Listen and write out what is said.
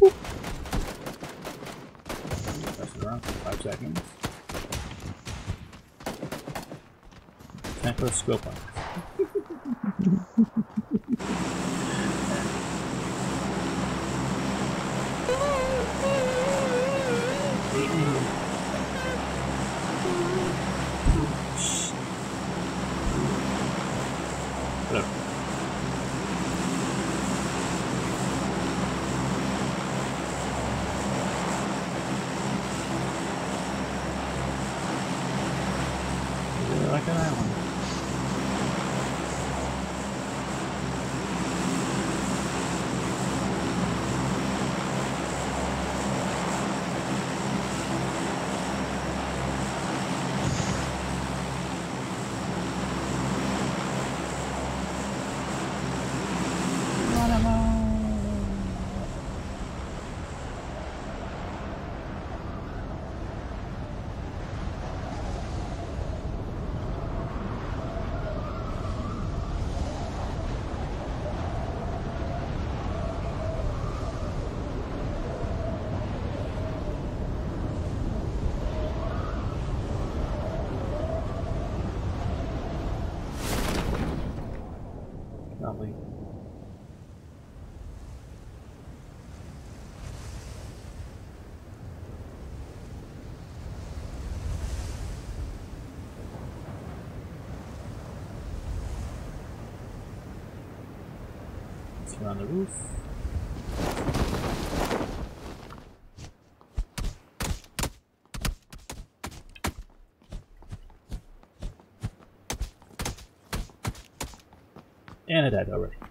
That's around for five seconds. Tempo skill point. Eight minutes. Like verbringen. Let's run the roof. And it died already.